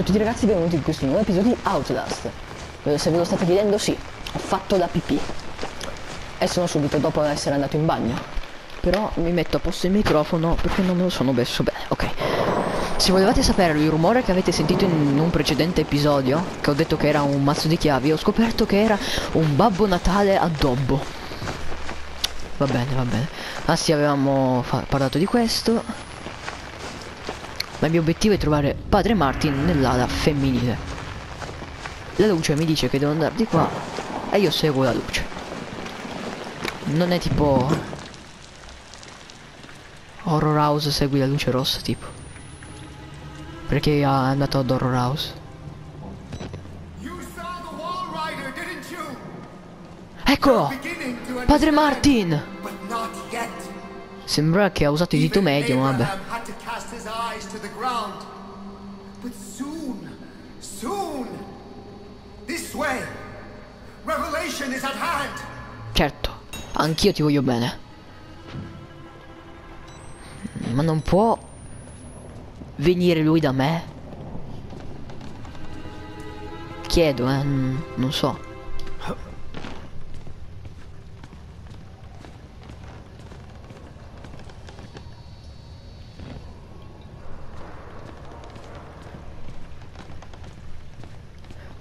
Ciao a tutti ragazzi, benvenuti in questo nuovo episodio di Outlast. Eh, se ve lo state chiedendo, sì, ho fatto la pipì. E sono subito dopo essere andato in bagno. Però mi metto a posto il microfono perché non me lo sono messo bene, ok. Se volevate sapere il rumore che avete sentito in un precedente episodio, che ho detto che era un mazzo di chiavi, ho scoperto che era un Babbo Natale addobbo. Va bene, va bene. Ah sì, avevamo parlato di questo. Ma il mio obiettivo è trovare padre Martin nell'ala femminile. La luce mi dice che devo andare di qua e io seguo la luce. Non è tipo Horror House segui la luce rossa tipo. Perché è andato ad Horror House. Eccolo! Padre Martin! Sembra che ha usato il dito medio, ma vabbè. But soon, soon, this way, revelation is at hand. Certo, anch'io ti voglio bene. Ma non può venire lui da me? Chiedo, eh, non so.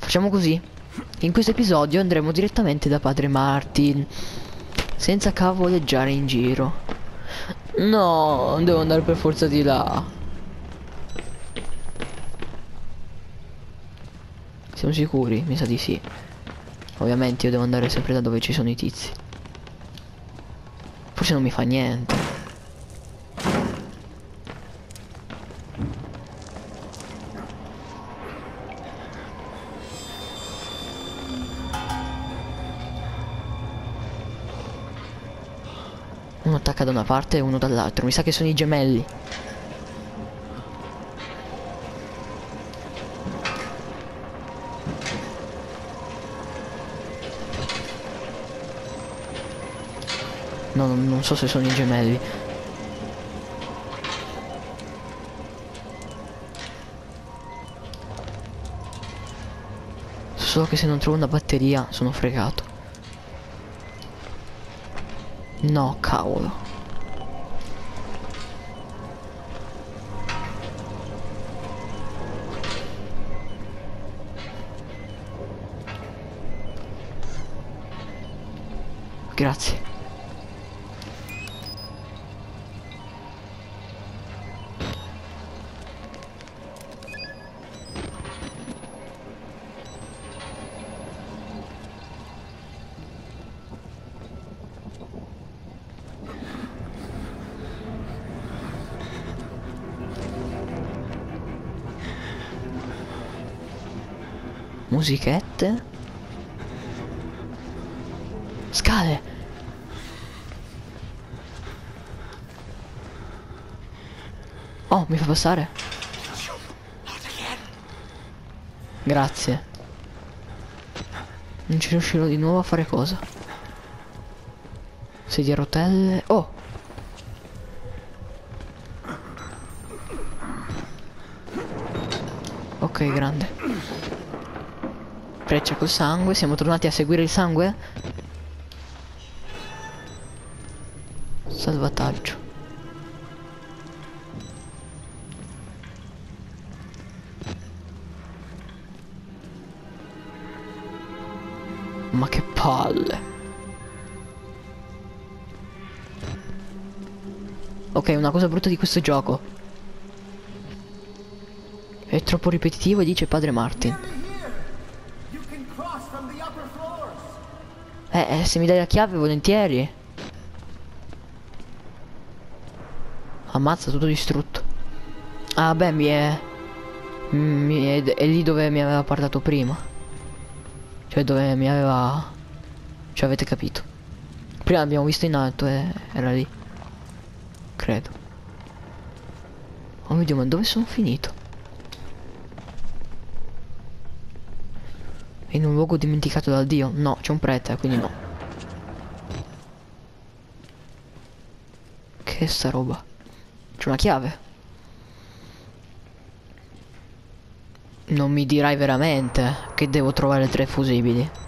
Facciamo così. In questo episodio andremo direttamente da padre Martin. Senza cavoleggiare in giro. No, devo andare per forza di là. Siamo sicuri? Mi sa di sì. Ovviamente io devo andare sempre da dove ci sono i tizi. Forse non mi fa niente. Attacca da una parte e uno dall'altro. Mi sa che sono i gemelli. No, non so se sono i gemelli. Solo che se non trovo una batteria sono fregato. No, cavolo. Grazie. musichette scale oh mi fa passare? Grazie. Non ci riuscirò di nuovo a fare cosa? Sedie a rotelle. Oh! Ok grande. Freccia col sangue, siamo tornati a seguire il sangue? Salvataggio. Palle. Ok, una cosa brutta di questo gioco. È troppo ripetitivo, dice padre Martin. Eh, eh, se mi dai la chiave volentieri. Ammazza tutto distrutto. Ah beh mi è... Mi è, è lì dove mi aveva parlato prima. Cioè dove mi aveva... Cioè avete capito. Prima l'abbiamo visto in alto e era lì. Credo. Oh mio dio ma dove sono finito? In un luogo dimenticato dal dio? No, c'è un prete, quindi no. Che sta roba? C'è una chiave. Non mi dirai veramente che devo trovare tre fusibili.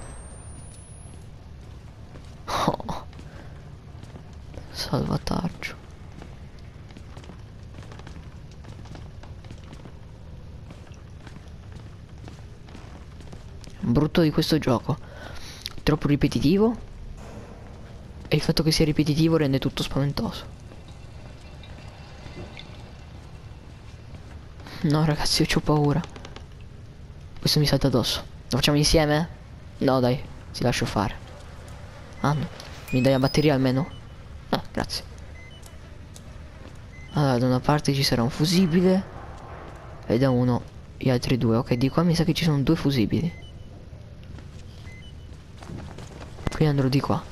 Oh. Salvataggio. Brutto di questo gioco. Troppo ripetitivo. E il fatto che sia ripetitivo rende tutto spaventoso. No ragazzi, io ho paura. Questo mi salta addosso. Lo facciamo insieme? No dai, ti lascio fare. Ah no. Mi dai la batteria almeno? Ah, grazie. Allora, da una parte ci sarà un fusibile. E da uno gli altri due. Ok, di qua mi sa che ci sono due fusibili. Quindi andrò di qua.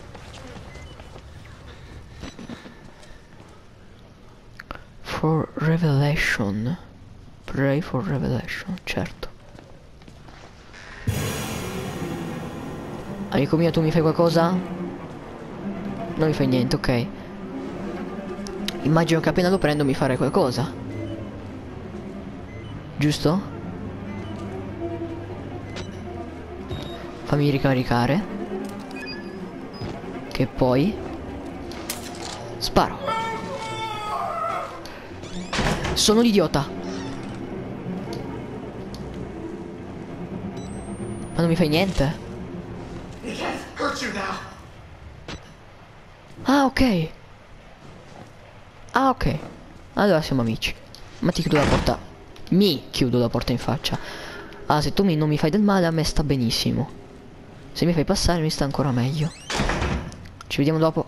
For revelation. Pray for revelation, certo. Amico mio, tu mi fai qualcosa? Non mi fai niente, ok. Immagino che appena lo prendo mi farai qualcosa. Giusto? Fammi ricaricare. Che poi... Sparo. Sono l'idiota. Ma non mi fai niente? Ah, ok. Ah, ok. Allora siamo amici. Ma ti chiudo la porta. Mi chiudo la porta in faccia. Ah, se tu mi, non mi fai del male, a me sta benissimo. Se mi fai passare, mi sta ancora meglio. Ci vediamo dopo.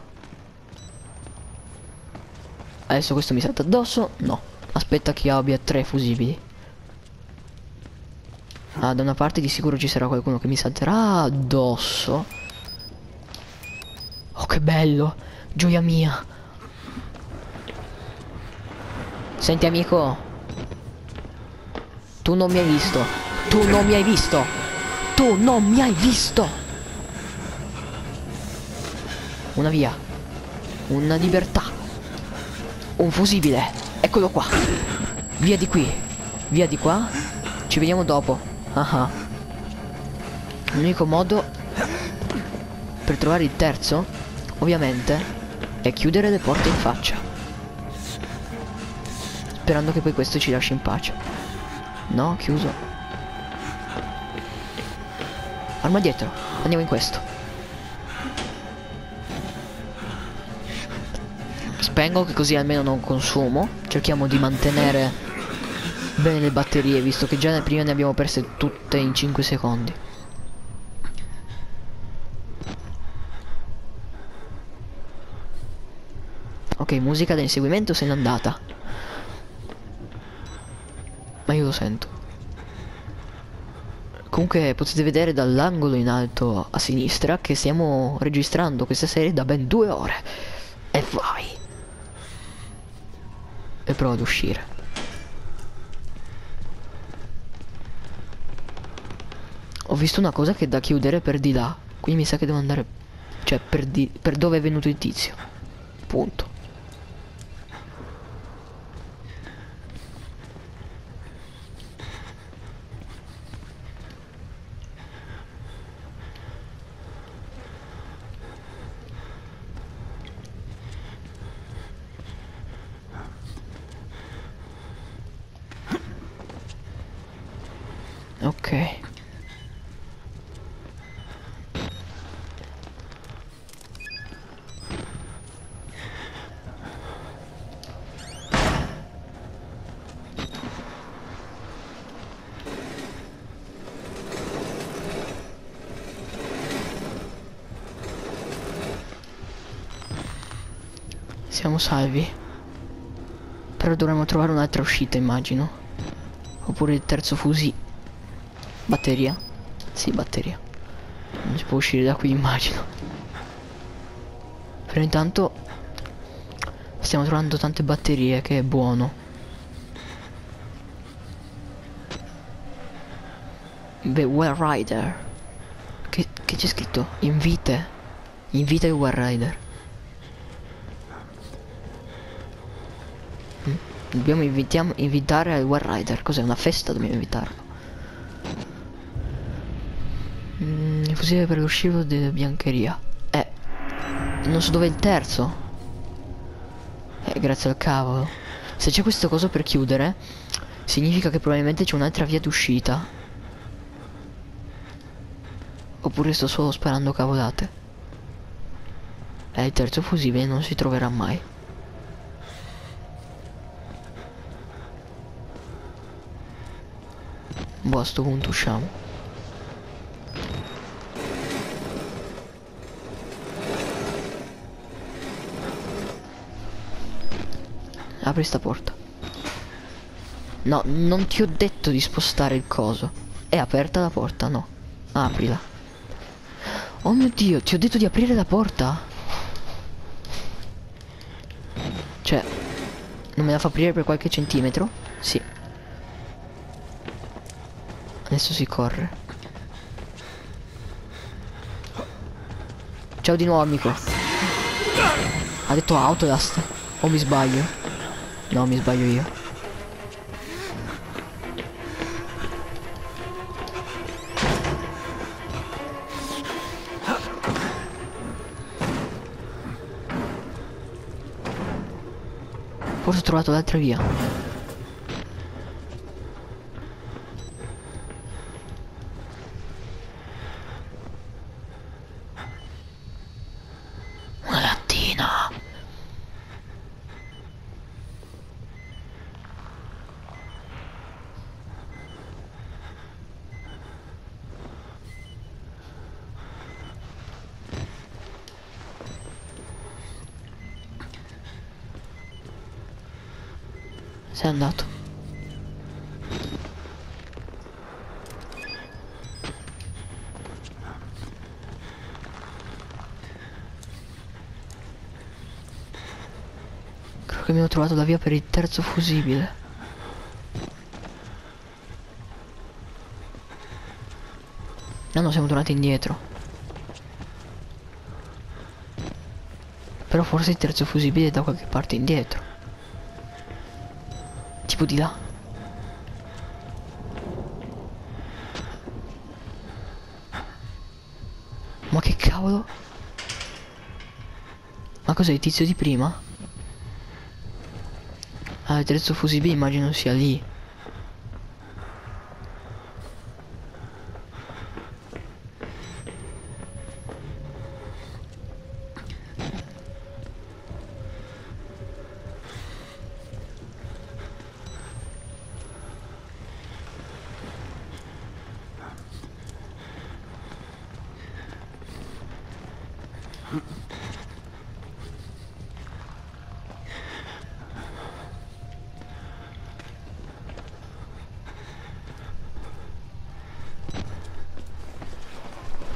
Adesso questo mi salta addosso. No. Aspetta che abbia tre fusibili. Ah, da una parte di sicuro ci sarà qualcuno che mi salterà addosso. Che bello. Gioia mia. Senti, amico. Tu non mi hai visto. Tu non mi hai visto. Tu non mi hai visto. Una via. Una libertà. Un fusibile. Eccolo qua. Via di qui. Via di qua. Ci vediamo dopo. Ah ah. L'unico modo per trovare il terzo, ovviamente, è chiudere le porte in faccia. Sperando che poi questo ci lasci in pace. No, chiuso. Arma dietro. Andiamo in questo. Spengo che così almeno non consumo. Cerchiamo di mantenere bene le batterie, visto che già prima ne abbiamo perse tutte in 5 secondi. Ok, musica da inseguimento se n'è andata. Ma io lo sento. Comunque potete vedere dall'angolo in alto a sinistra che stiamo registrando questa serie da ben due ore. E vai. E provo ad uscire. Ho visto una cosa che è da chiudere per di là. Quindi mi sa che devo andare... Cioè per, di... per dove è venuto il tizio. Punto. Ok. Siamo salvi. Però dovremmo trovare un'altra uscita, immagino. Oppure il terzo fusi. Batteria? Sì, batteria. Non si può uscire da qui, immagino. Però intanto stiamo trovando tante batterie, che è buono. The Well Rider. Che, c'è scritto? Invite. Invita il Well Rider. Mm. Dobbiamo invitiamo, invitare il Well Rider. Cos'è una festa? Dobbiamo invitarlo. Mm, il per lo della biancheria. Eh. Non so dove è il terzo. Eh, grazie al cavolo. Se c'è questo coso per chiudere, significa che probabilmente c'è un'altra via d'uscita. Oppure sto solo sparando cavolate. E il terzo fusibile non si troverà mai. Boh, a sto punto usciamo. Apri sta porta. No, non ti ho detto di spostare il coso. È aperta la porta, no. Aprila. Oh mio dio, ti ho detto di aprire la porta. Cioè, non me la fa aprire per qualche centimetro? Sì. Adesso si corre. Ciao di nuovo amico. Ha detto Autolast. O mi sbaglio? No, mi sbaglio io. Forse ho trovato l'altra via. Sei andato. Credo che abbiamo trovato la via per il terzo fusibile. No, no, siamo tornati indietro. Però forse il terzo fusibile è da qualche parte indietro di là. Ma che cavolo? Ma cos'è il tizio di prima? Ah, il terzo fusibile immagino sia lì.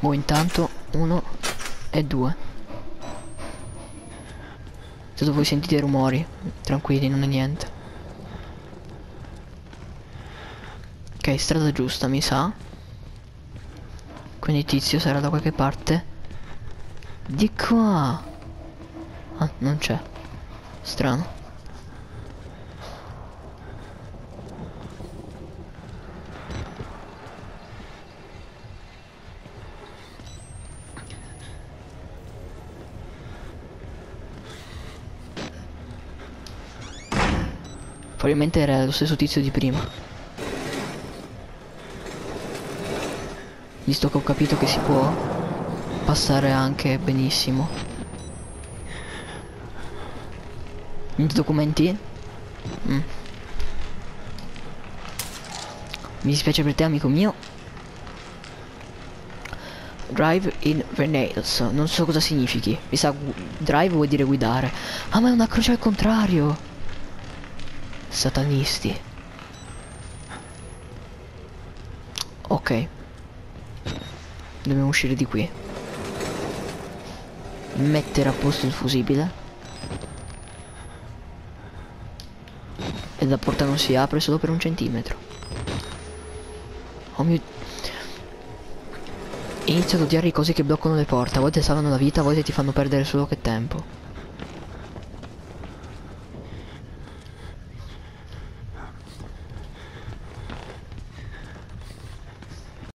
Boh, intanto uno e due. Se voi sentite rumori, tranquilli, non è niente. Ok, strada giusta, mi sa. Quindi tizio sarà da qualche parte. Di qua. Ah, non c'è. Strano. Probabilmente era lo stesso tizio di prima. Visto che ho capito che si può passare anche benissimo. Documenti? Mm. Mi dispiace per te amico mio. Drive in Renails. Non so cosa significhi. Mi sa drive vuol dire guidare. Ah ma è una croce al contrario satanisti. Ok. Dobbiamo uscire di qui. Mettere a posto il fusibile. E la porta non si apre solo per un centimetro. Oh mio... Inizio ad odiare i cosi che bloccano le porte. A volte salvano la vita, a volte ti fanno perdere solo che tempo.